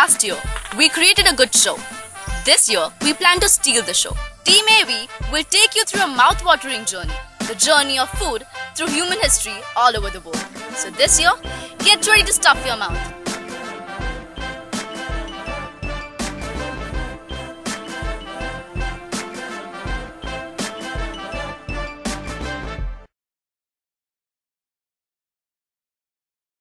Last year, we created a good show. This year, we plan to steal the show. Team AV will take you through a mouth-watering journey, the journey of food through human history all over the world. So this year, get ready to stuff your mouth.